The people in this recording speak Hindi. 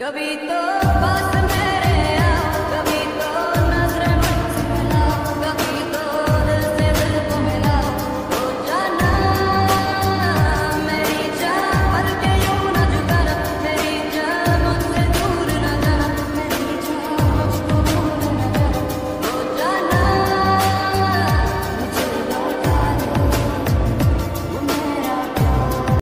कभी तो बस